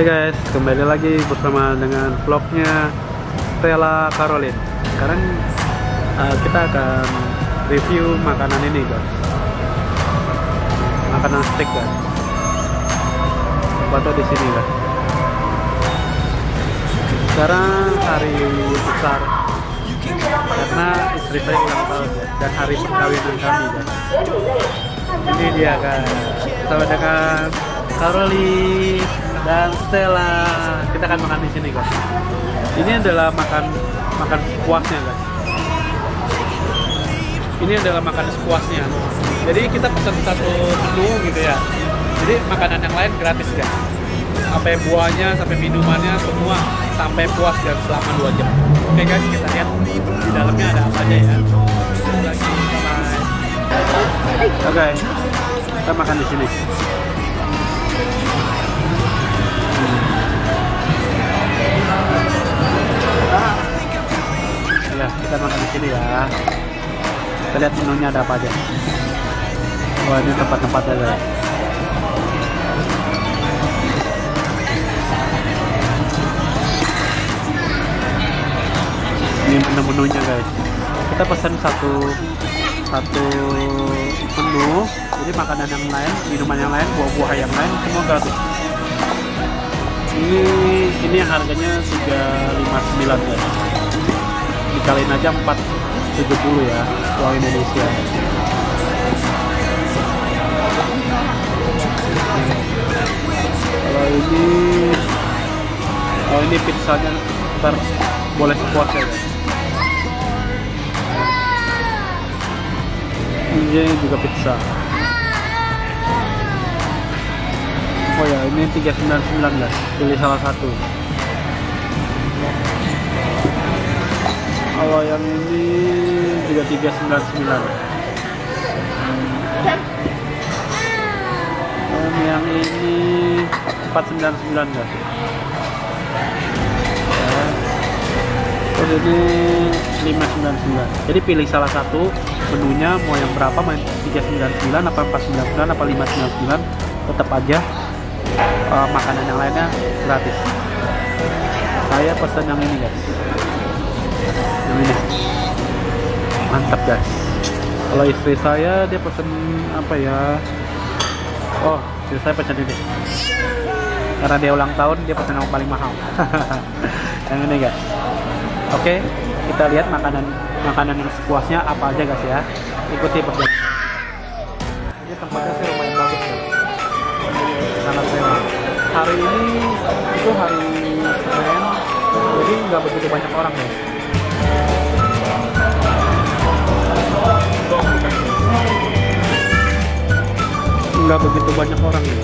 Hai guys, kembali lagi bersama dengan vlognya Stella Caroline. Sekarang uh, kita akan review makanan ini guys. Makanan steak guys. Foto di sini guys. Sekarang hari besar karena istri saya ulang tahun guys, dan hari perkawinan kami guys. Ini dia guys, bersama dengan Caroline dan Stella. Kita akan makan di sini guys. Ini adalah makan makan sepuasnya guys. Ini adalah makan sepuasnya. Jadi kita pesan satu menu gitu ya. Jadi makanan yang lain gratis guys. Sampai buahnya, sampai minumannya semua sampai puas dan selama 2 jam. Oke guys, kita lihat di dalamnya ada apa aja ya. Oke, kita makan di sini. Kita makan di sini ya. Kita lihat menunya ada apa aja. Wah, ini tempat-tempatnya guys. Ini menu-menunya guys. Kita pesan satu satu menu. Jadi makanan yang lain, minuman yang lain, buah-buah yang lain semua gratis. Ini ini harganya 359 guys dikaliin aja 470 ya uang Indonesia. Kalau ini oh ini pizzanya ntar boleh sepuasnya guys. Ini juga pizza. Oh ya ini 399 guys. Pilih salah satu kalau yang ini 3399 dan yang ini 499 guys terus ini 599 jadi pilih salah satu menunya mau yang berapa yang 399 apa 499 apa 599 tetap aja uh, makanan yang lainnya gratis. Saya pesan yang ini guys ini. Mantap guys. Kalau istri saya dia pesen apa ya? Oh istri saya pesen ini. Karena dia ulang tahun dia pesen yang paling mahal. Yang ini guys. Oke kita lihat makanan makanan yang sepuasnya apa aja guys ya. Ikuti perjalanan ini tempatnya sih lumayan bagus ya. Sangat mewah. Hari ini itu hari Senin. Jadi nggak begitu banyak orang ya nggak begitu banyak orang ya.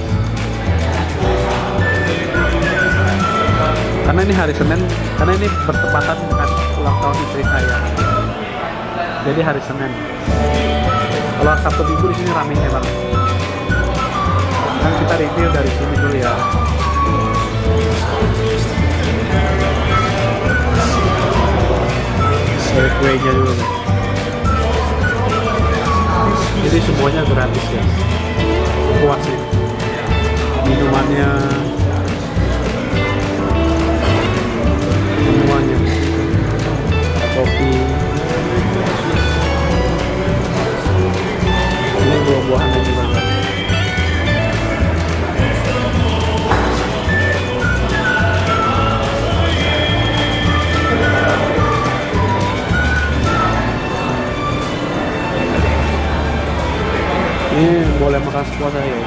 Karena ini hari Senin karena ini bertepatan dengan ulang tahun istri saya. Jadi hari Senin. Kalau Sabtu Minggu di sini ramenya banget kan kita review dari sini dulu ya. Dari kuenya dulu. Nih. jadi semuanya gratis ya. nih minumannya semuanya. Kopi. Ini buah-buahannya juga guys. ini boleh makan sepuasnya ya.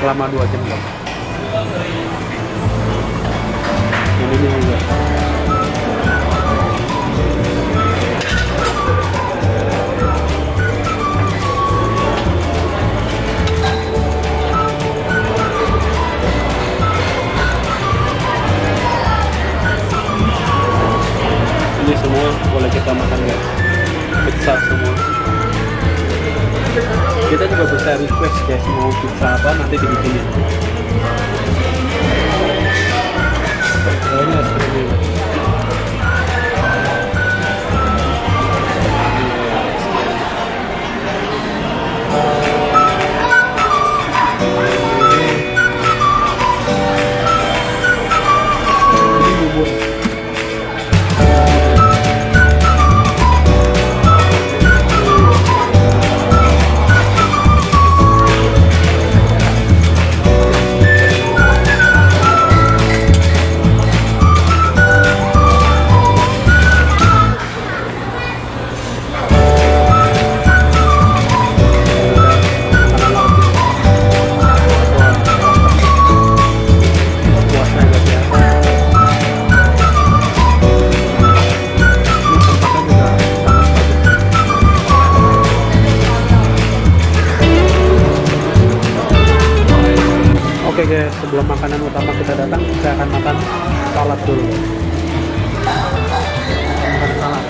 Selama 2 jam bang ini juga. Ini semua boleh kita makan guys. Pizza semua. Kita juga bisa request guys mau pizza apa nanti dibikinin oh, ini sebelum makanan utama kita datang kita akan makan salad dulu. Makan salad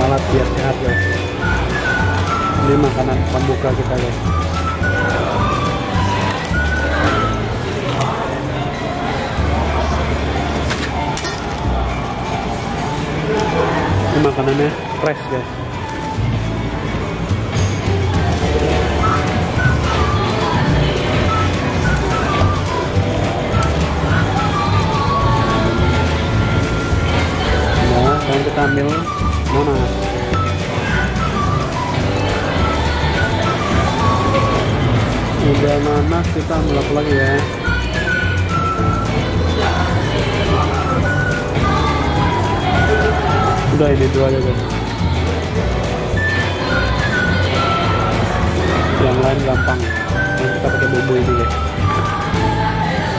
salad biar sehat guys ini makanan pembuka kita guys ini makanannya fresh guys. Kita ambil monas udah nanas kita ambil apa lagi ya? Udah ini dua aja guys. Yang lain gampang. Yang kita pakai bumbu ini guys.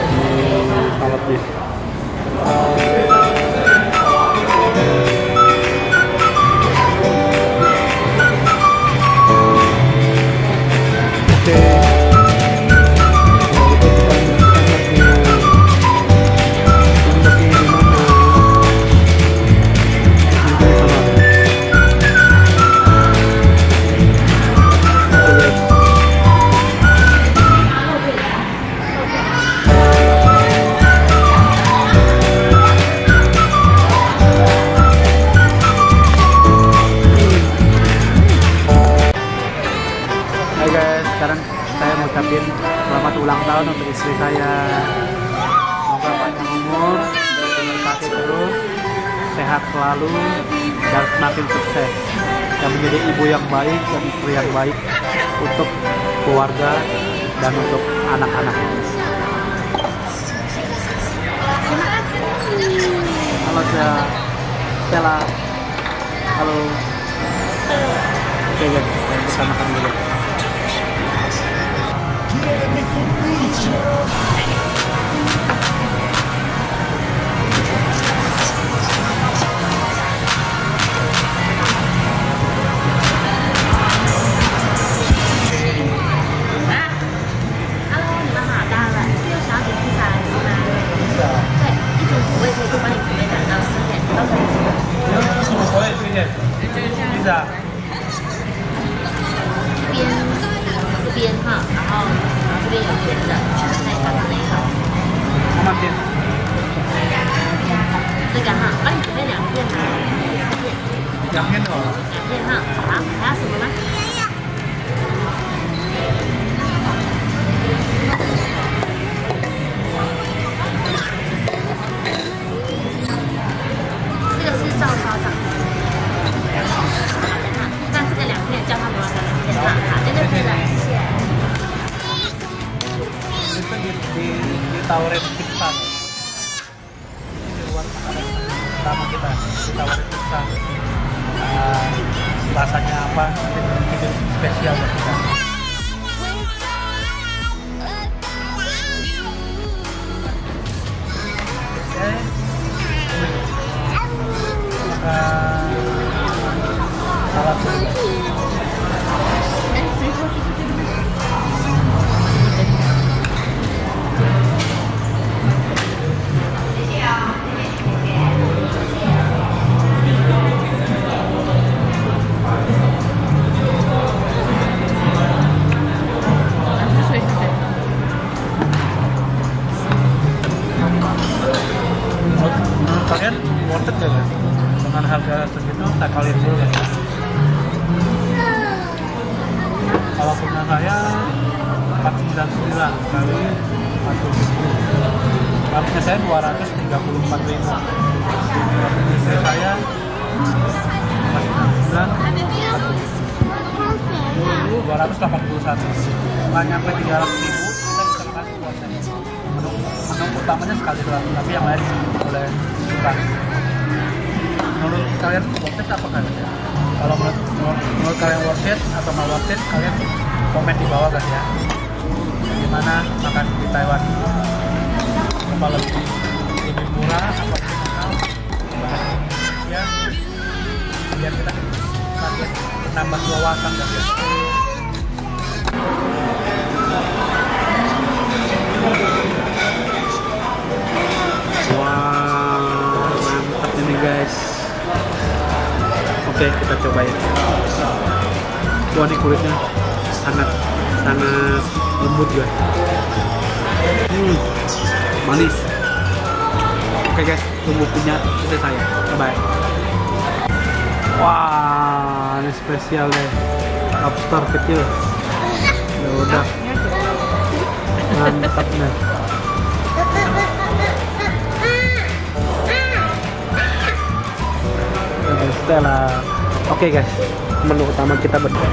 Ini saladnya dan istri yang baik untuk keluarga dan untuk anak-anak. Halo Stella. Halo. Oke guys, kita makan dulu. Hello，kalian worth it gak guys? Dengan harga segitu tak kalian dulu guys Kalau punya saya 499 kali 40 Harusnya saya 234 ribu. Istri saya 499 281 Nggak nyampe 300 utamanya sekali doang Tapi yang lain boleh kurang menurut kalian worth it apa kan ya? Kalau menurut, menurut, kalian worth it atau nggak worth it, kalian komen di bawah guys ya. Gimana makan di Taiwan? Apa lebih lebih murah apa lebih mahal? Indonesia biar kita makin nambah wawasan guys ya. Oke, kita cobain. Wah, ini kulitnya sangat sangat lembut guys hmm, manis. Oke guys tunggu punya istri saya. Bye wah ini spesial deh. Lobster kecil. Ya udah. Mantap deh Stella. Oke guys, menu utama kita berdua.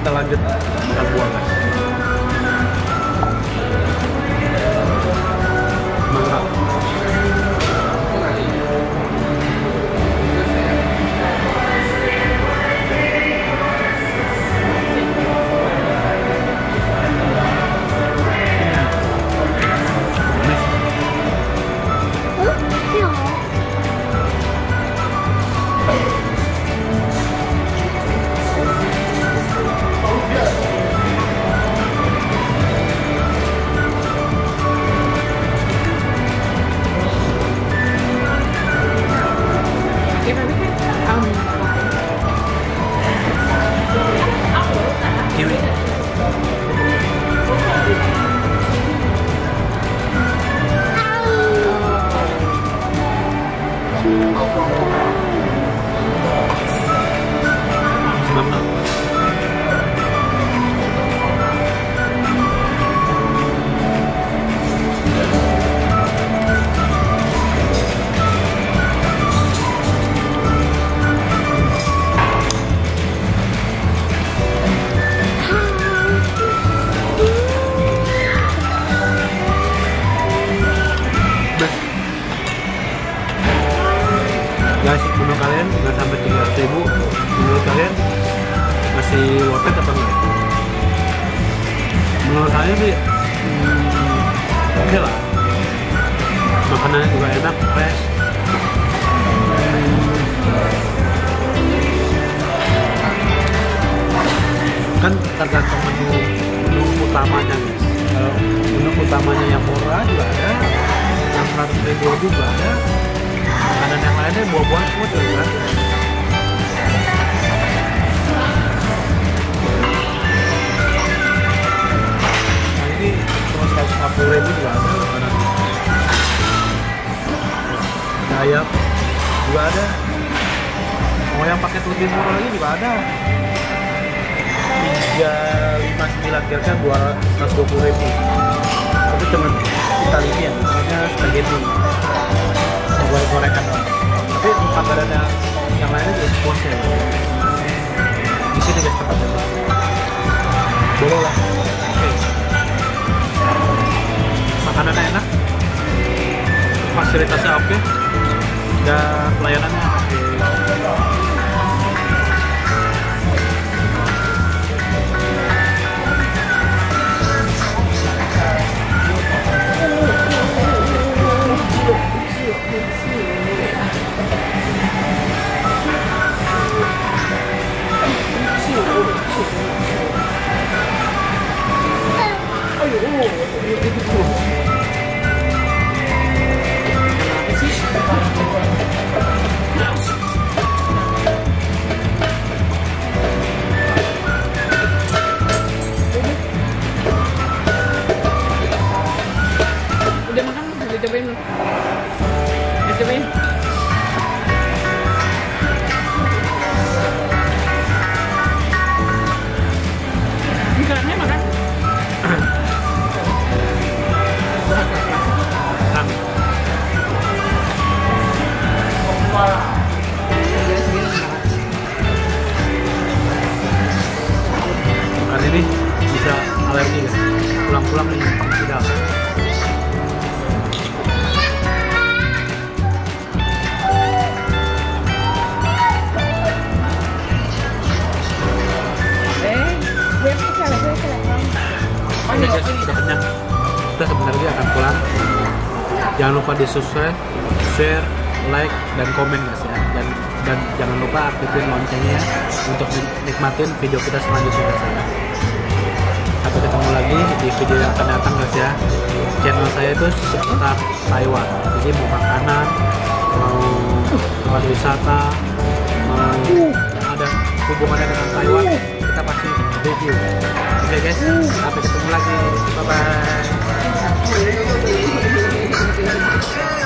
Kita lanjut makan buah guys. Miami. Kan tergantung menu utamanya guys. Kalau menu utamanya yang murah juga ada, yang 100 ribu juga ada. Makanan yang lainnya buah-buahan semua juga kan nah ini cuma 150 ribu juga ada Nah, ayam juga ada. Mau yang paket lebih murah lagi juga ada 359 kira-kira 220 ribu. Itu cuma Italia ya namanya spaghetti. Goreng gorengan doang. tapi makanan yang lainnya juga ya di sini guys tempatnya boleh lah. Oke. Makanannya enak. Fasilitasnya oke. Dan pelayanannya oke Jangan lupa di subscribe, share, like dan komen guys ya. Dan dan jangan lupa aktifin loncengnya untuk nikmatin video kita selanjutnya guys ya. Sampai ketemu lagi di video yang akan datang guys ya. Channel saya itu seputar Taiwan. Jadi mau makanan mau tempat wisata mau yang ada hubungannya dengan Taiwan kita pasti review. Oke guys sampai ketemu lagi. Bye bye Yeah.